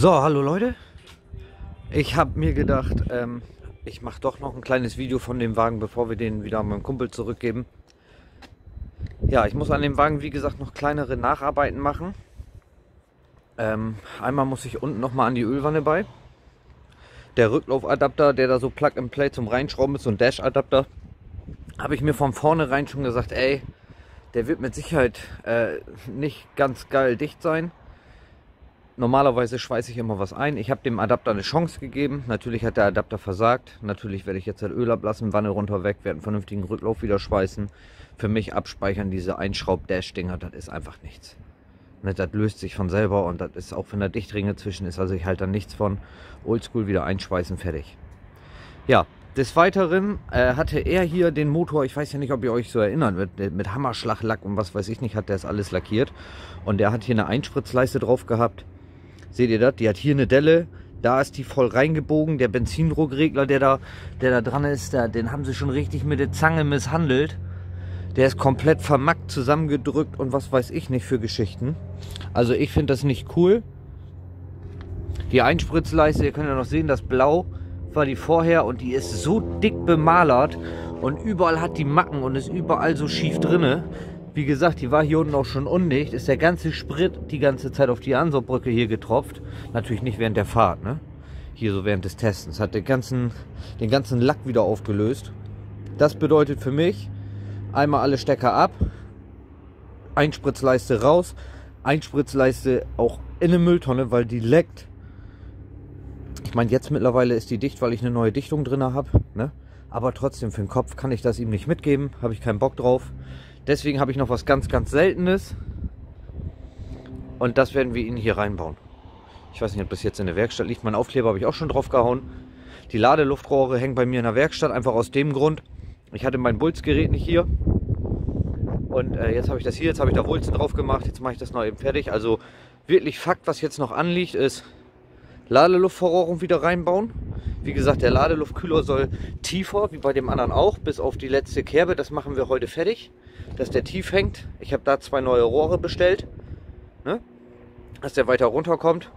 So, hallo Leute. Ich habe mir gedacht, ähm, ich mache doch noch ein kleines Video von dem Wagen, bevor wir den wieder meinem Kumpel zurückgeben. Ja, ich muss an dem Wagen, wie gesagt, noch kleinere Nacharbeiten machen. Ähm, einmal muss ich unten noch mal an die Ölwanne bei. Der Rücklaufadapter, der da so Plug and Play zum Reinschrauben ist, so ein Dash-Adapter, habe ich mir von vornherein schon gesagt, ey, der wird mit Sicherheit äh, nicht ganz geil dicht sein. Normalerweise schweiße ich immer was ein. Ich habe dem Adapter eine Chance gegeben. Natürlich hat der Adapter versagt. Natürlich werde ich jetzt das Öl ablassen, Wanne runter weg, werde einen vernünftigen Rücklauf wieder schweißen. Für mich abspeichern diese Einschraub-Dash-Dinger, das ist einfach nichts. Ne, das löst sich von selber und das ist auch wenn da Dichtringe zwischen ist. Also ich halte da nichts von. Oldschool wieder einschweißen, fertig. Ja, des Weiteren äh, hatte er hier den Motor, ich weiß ja nicht, ob ihr euch so erinnert, mit, mit Hammerschlaglack und was weiß ich nicht, hat der es alles lackiert. Und der hat hier eine Einspritzleiste drauf gehabt. Seht ihr das? Die hat hier eine Delle. Da ist die voll reingebogen. Der Benzindruckregler, der da, der da dran ist, der, den haben sie schon richtig mit der Zange misshandelt. Der ist komplett vermackt, zusammengedrückt und was weiß ich nicht für Geschichten. Also ich finde das nicht cool. Die Einspritzleiste, ihr könnt ja noch sehen, das Blau war die vorher und die ist so dick bemalert und überall hat die Macken und ist überall so schief drinne. Wie gesagt, die war hier unten auch schon undicht. Ist der ganze Sprit die ganze Zeit auf die Ansaugbrücke hier getropft. Natürlich nicht während der Fahrt, ne? Hier so während des Testens. Hat den ganzen, den ganzen Lack wieder aufgelöst. Das bedeutet für mich, einmal alle Stecker ab, Einspritzleiste raus, Einspritzleiste auch in eine Mülltonne, weil die leckt. Ich meine, jetzt mittlerweile ist die dicht, weil ich eine neue Dichtung drin habe. Ne? Aber trotzdem, für den Kopf kann ich das ihm nicht mitgeben. Habe ich keinen Bock drauf. Deswegen habe ich noch was ganz, ganz Seltenes. Und das werden wir Ihnen hier reinbauen. Ich weiß nicht, ob das jetzt in der Werkstatt liegt. Mein Aufkleber habe ich auch schon drauf gehauen. Die Ladeluftrohre hängen bei mir in der Werkstatt. Einfach aus dem Grund. Ich hatte mein Bulzgerät nicht hier. Und äh, jetzt habe ich das hier. Jetzt habe ich da Wulzen drauf gemacht. Jetzt mache ich das noch eben fertig. Also wirklich Fakt, was jetzt noch anliegt, ist Ladeluftverrohrung wieder reinbauen. Wie gesagt, der Ladeluftkühler soll tiefer, wie bei dem anderen auch, bis auf die letzte Kerbe. Das machen wir heute fertig dass der tief hängt. Ich habe da zwei neue Rohre bestellt, ne? dass der weiter runterkommt.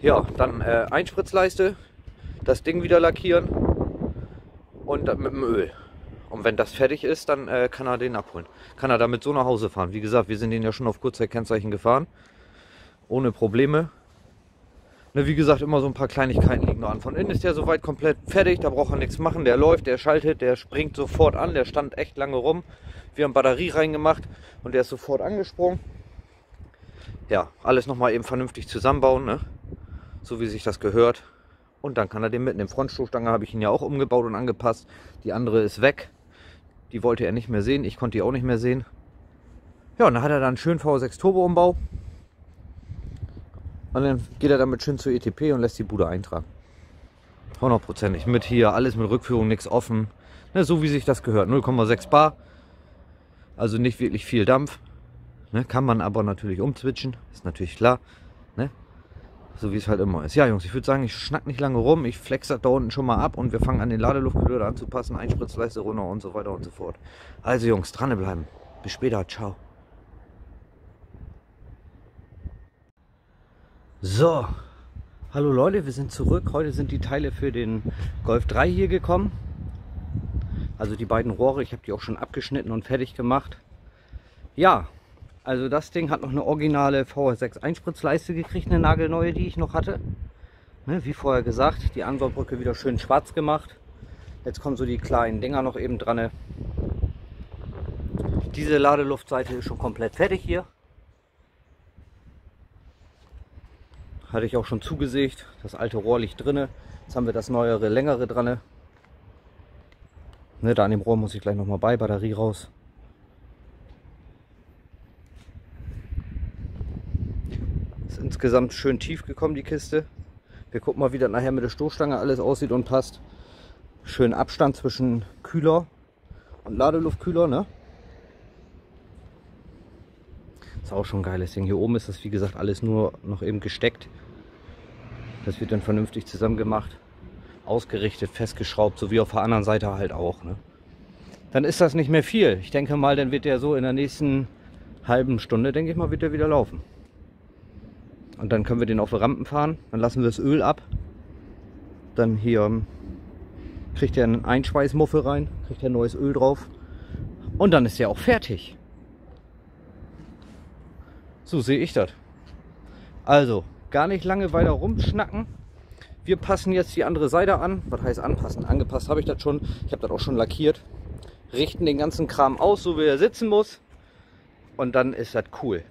Ja, dann äh, Einspritzleiste, das Ding wieder lackieren und mit dem Öl. Und wenn das fertig ist, dann äh, kann er den abholen. Kann er damit so nach Hause fahren. Wie gesagt, wir sind den ja schon auf Kurzzeitkennzeichen gefahren. Ohne Probleme. Ne, wie gesagt, immer so ein paar Kleinigkeiten liegen noch an. Von innen ist der soweit komplett fertig, da braucht er nichts machen. Der läuft, der schaltet, der springt sofort an. Der stand echt lange rum. Wir haben Batterie reingemacht und der ist sofort angesprungen. Ja, alles nochmal eben vernünftig zusammenbauen, ne? so wie sich das gehört. Und dann kann er den mitnehmen. Frontstoßstange habe ich ihn ja auch umgebaut und angepasst. Die andere ist weg. Die wollte er nicht mehr sehen. Ich konnte die auch nicht mehr sehen. Ja, und dann hat er dann einen schönen V6 Turbo Umbau. Und dann geht er damit schön zur ETP und lässt die Bude eintragen. Hundertprozentig. Mit hier alles mit Rückführung, nichts offen. Ne, so wie sich das gehört. 0,6 Bar. Also nicht wirklich viel Dampf. Ne, kann man aber natürlich umzwitschen. Ist natürlich klar. Ne? So wie es halt immer ist. Ja, Jungs, ich würde sagen, ich schnack nicht lange rum. Ich flex das da unten schon mal ab und wir fangen an, den Ladeluftkühler anzupassen. Einspritzleiste runter und so weiter und so fort. Also, Jungs, dranbleiben. Bis später. Ciao. So, hallo Leute, wir sind zurück. Heute sind die Teile für den Golf 3 hier gekommen. Also die beiden Rohre, ich habe die auch schon abgeschnitten und fertig gemacht. Ja, also das Ding hat noch eine originale VR6 Einspritzleiste gekriegt, eine nagelneue, die ich noch hatte. Ne, wie vorher gesagt, die Ansaugbrücke wieder schön schwarz gemacht. Jetzt kommen so die kleinen Dinger noch eben dran. Diese Ladeluftseite ist schon komplett fertig hier. Hatte ich auch schon zugesägt. Das alte Rohr liegt drinne. Jetzt haben wir das neuere, längere dran. Ne, da an dem Rohr muss ich gleich nochmal bei, Batterie raus. Ist insgesamt schön tief gekommen, die Kiste. Wir gucken mal, wie das nachher mit der Stoßstange alles aussieht und passt. Schön Abstand zwischen Kühler und Ladeluftkühler, ne? Ist auch schon ein geiles Ding. Hier oben ist das wie gesagt alles nur noch eben gesteckt. Das wird dann vernünftig zusammen gemacht, ausgerichtet, festgeschraubt, so wie auf der anderen Seite halt auch. Ne? Dann ist das nicht mehr viel. Ich denke mal, dann wird der so in der nächsten halben Stunde, denke ich mal, wird der wieder laufen. Und dann können wir den auf Rampen fahren. Dann lassen wir das Öl ab. Dann hier ähm, kriegt er einen Einschweißmuffel rein, kriegt er neues Öl drauf. Und dann ist er auch fertig. So sehe ich das. Also, gar nicht lange weiter rumschnacken. Wir passen jetzt die andere Seite an. Was heißt anpassen? Angepasst habe ich das schon. Ich habe das auch schon lackiert. Richten den ganzen Kram aus, so wie er sitzen muss. Und dann ist das cool.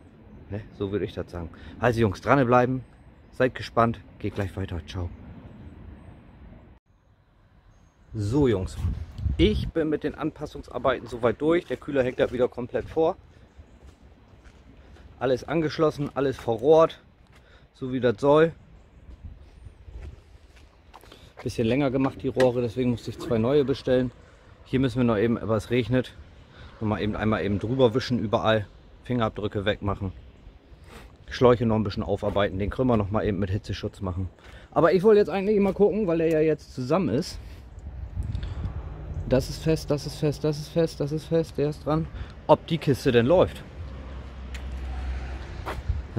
Ne? So würde ich das sagen. Also Jungs, dranbleiben. Seid gespannt. Geht gleich weiter. Ciao. So Jungs, ich bin mit den Anpassungsarbeiten soweit durch. Der Kühler hängt da wieder komplett vor. Alles angeschlossen, alles verrohrt, so wie das soll. Bisschen länger gemacht die Rohre, deswegen musste ich zwei neue bestellen. Hier müssen wir noch eben, es regnet, noch mal eben einmal eben drüber wischen überall, Fingerabdrücke wegmachen. Schläuche noch ein bisschen aufarbeiten, den Krümmer noch mal eben mit Hitzeschutz machen. Aber ich wollte jetzt eigentlich mal gucken, weil er ja jetzt zusammen ist. Das ist fest, das ist fest, das ist fest, das ist fest, der ist dran. Ob die Kiste denn läuft.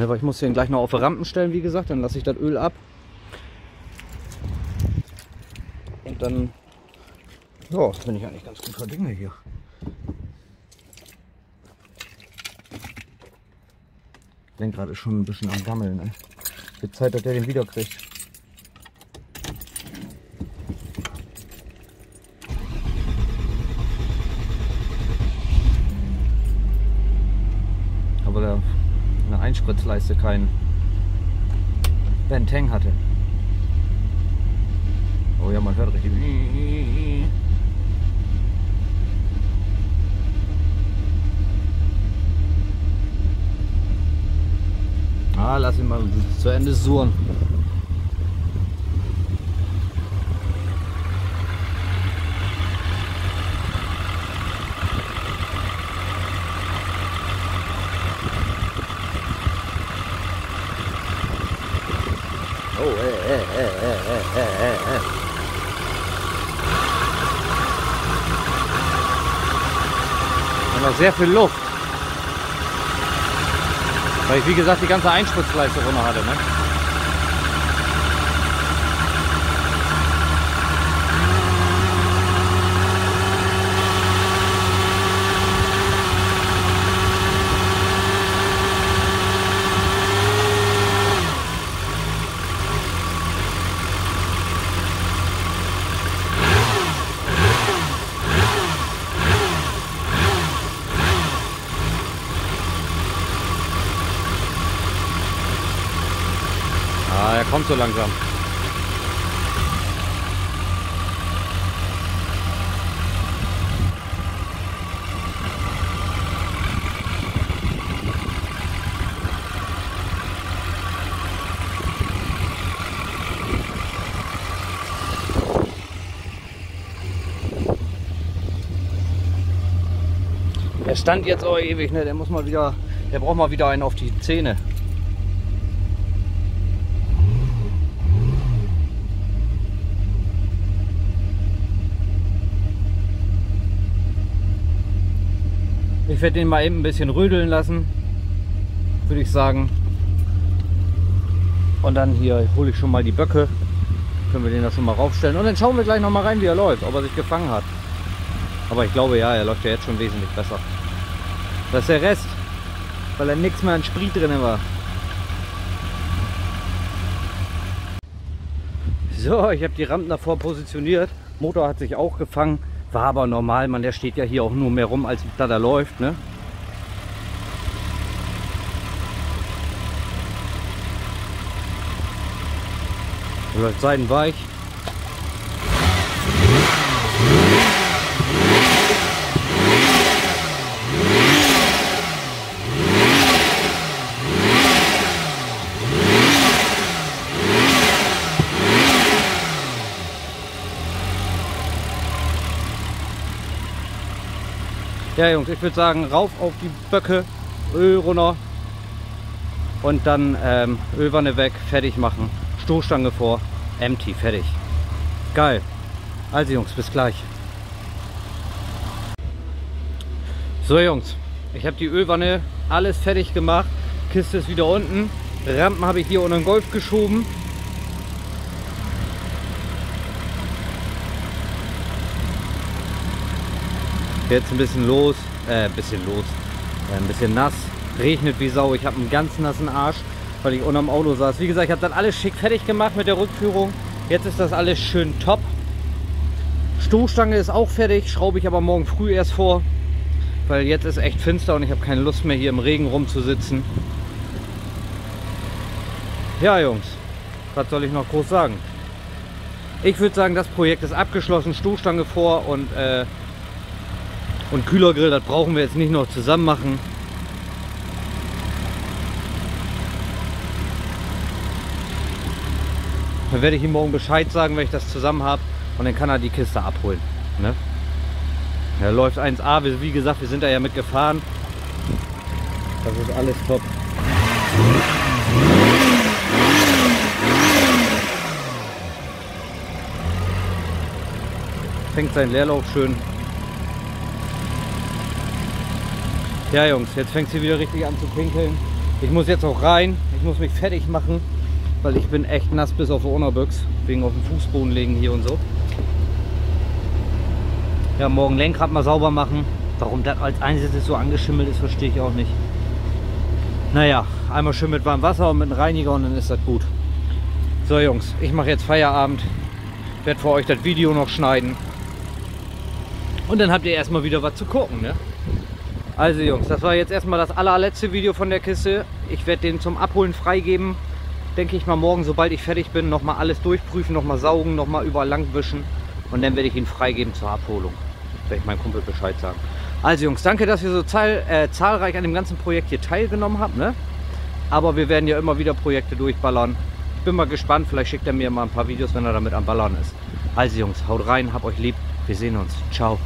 Weil ich muss den gleich noch auf Rampen stellen, wie gesagt, dann lasse ich das Öl ab. Und dann ja, bin ich eigentlich ganz guter Dinge hier. Lenkrad ist schon ein bisschen am Gammeln. Ne? Wird Zeit, dass der den wieder kriegt. Aber der eine Einspritzleiste kein Benteng hatte. Oh ja, man hört richtig. Ah, lass ihn mal zu Ende suchen. Oh, äh, äh, äh, äh, äh, äh, äh. Und noch sehr viel Luft. Weil ich wie gesagt die ganze Einspritzleiste runter hatte. Ne? Ah, er kommt so langsam. Er stand jetzt auch ewig, ne? Der muss mal wieder, der braucht mal wieder einen auf die Zähne. Ich werde den mal eben ein bisschen rödeln lassen, würde ich sagen. Und dann hier hole ich schon mal die Böcke. Können wir den da schon mal raufstellen. Und dann schauen wir gleich noch mal rein, wie er läuft, ob er sich gefangen hat. Aber ich glaube ja, er läuft ja jetzt schon wesentlich besser. Das ist der Rest, weil er nichts mehr an Sprit drin war. So, ich habe die Rampen davor positioniert. Motor hat sich auch gefangen. War aber normal, man, der steht ja hier auch nur mehr rum, als da da läuft. Ne? Läuft seidenweich. Ja Jungs, ich würde sagen, rauf auf die Böcke, Öl runter und dann ähm, Ölwanne weg, fertig machen, Stoßstange vor, empty, fertig. Geil. Also Jungs, bis gleich. So Jungs, ich habe die Ölwanne alles fertig gemacht, Kiste ist wieder unten. Rampen habe ich hier unter den Golf geschoben. Jetzt ein bisschen los, äh, ein bisschen los, äh, ein bisschen nass, regnet wie Sau. Ich habe einen ganz nassen Arsch, weil ich unterm Auto saß. Wie gesagt, ich habe dann alles schick fertig gemacht mit der Rückführung. Jetzt ist das alles schön top. Stoßstange ist auch fertig, schraube ich aber morgen früh erst vor, weil jetzt ist echt finster und ich habe keine Lust mehr hier im Regen rumzusitzen. Ja Jungs, was soll ich noch groß sagen? Ich würde sagen, das Projekt ist abgeschlossen, Stoßstange vor und äh, und Kühlergrill, das brauchen wir jetzt nicht noch zusammen machen. Dann werde ich ihm morgen Bescheid sagen, wenn ich das zusammen habe. Und dann kann er die Kiste abholen. Ne? Er läuft 1A. Wie gesagt, wir sind da ja mitgefahren. Das ist alles top. Fängt sein Leerlauf schön Ja Jungs, jetzt fängt sie wieder richtig an zu pinkeln. Ich muss jetzt auch rein. Ich muss mich fertig machen, weil ich bin echt nass bis auf die Unterbüchs. Wegen auf dem Fußboden legen hier und so. Ja, morgen Lenkrad mal sauber machen. Warum das als einziges so angeschimmelt ist, verstehe ich auch nicht. Naja, einmal schön mit warmem Wasser und mit einem Reiniger und dann ist das gut. So Jungs, ich mache jetzt Feierabend. Werde für euch das Video noch schneiden. Und dann habt ihr erstmal wieder was zu gucken, ne? Also Jungs, das war jetzt erstmal das allerletzte Video von der Kiste. Ich werde den zum Abholen freigeben. Denke ich mal morgen, sobald ich fertig bin, nochmal alles durchprüfen, nochmal saugen, nochmal überall lang wischen. Und dann werde ich ihn freigeben zur Abholung. Werde ich meinem Kumpel Bescheid sagen. Also Jungs, danke, dass ihr so zahl, äh, zahlreich an dem ganzen Projekt hier teilgenommen habt. Ne? Aber wir werden ja immer wieder Projekte durchballern. Ich bin mal gespannt, vielleicht schickt er mir mal ein paar Videos, wenn er damit am Ballern ist. Also Jungs, haut rein, habt euch lieb. Wir sehen uns. Ciao.